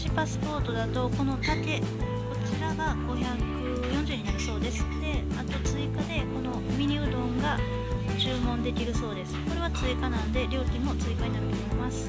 ちパスポートだとこの縦こちらが540になるそうです。であと追加でこのミニうどんが注文できるそうです。これは追加なんで料金も追加になると思います。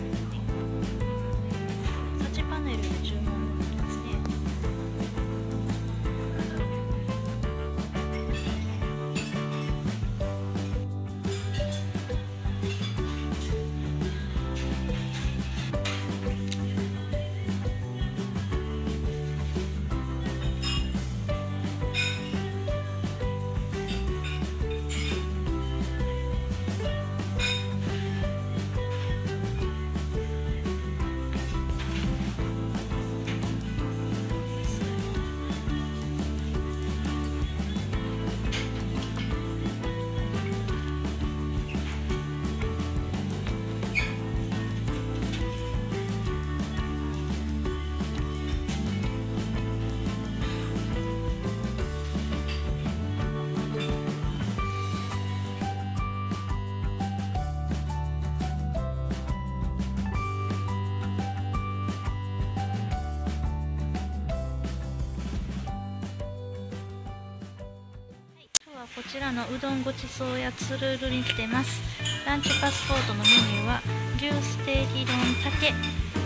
こちらのうどんごちそうやつるるに来てます。ランチパスポートのメニューは牛ステーキ丼竹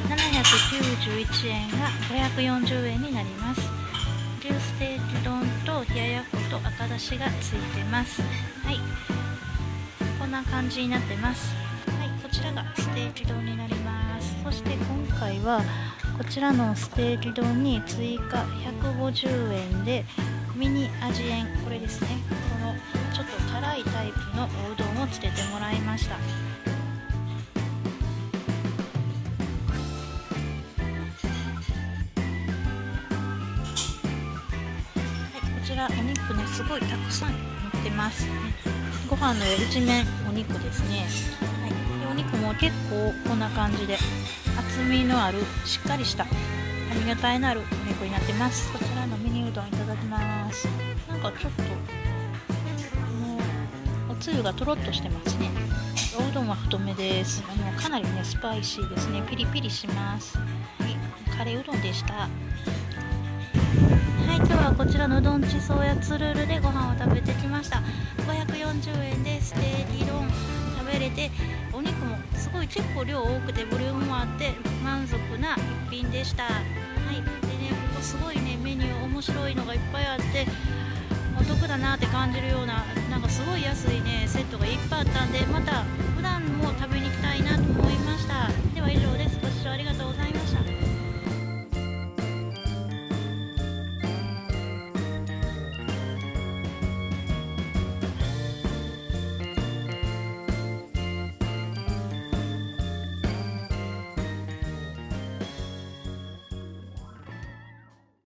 791円が540円になります。牛ステーキ丼と冷ややっこと赤だしがついてます。はい。こんな感じになってます。はい。こちらがステーキ丼になります。そして今回はこちらのステーキ丼に追加150円でミニ味塩これですね。このちょっと辛いタイプのおうどんをつけてもらいました。はいこちらお肉ねすごいたくさん乗ってます。ご飯の一面お肉ですね、はい、でお肉も結構こんな感じで厚みのあるしっかりした噛み応えのあるお肉になってます。こちらのミニうどんいただきます。なんかちょっともうおつゆがとろっとしてますね。おうどんは太めです。あのかなりねスパイシーですね。ピリピリします、はい、カレーうどんでした。はい今日はこちらのうどんちそうやつるるでご飯を食べてきました。540円でステーキ丼食べれてお肉もすごい結構量多くてボリュームもあって満足な一品でした。すごいねメニュー面白いのがいっぱいあってお得だなって感じるようななんかすごい安いねセットがいっぱいあったんでまた普段も食べに行きたいなと思いました